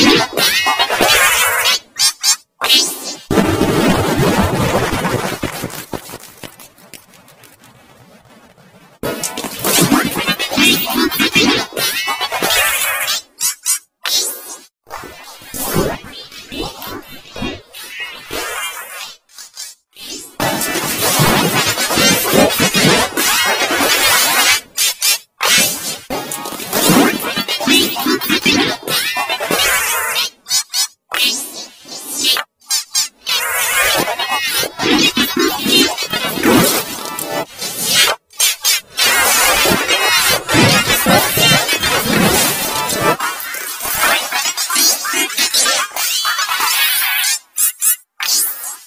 ¡Ah!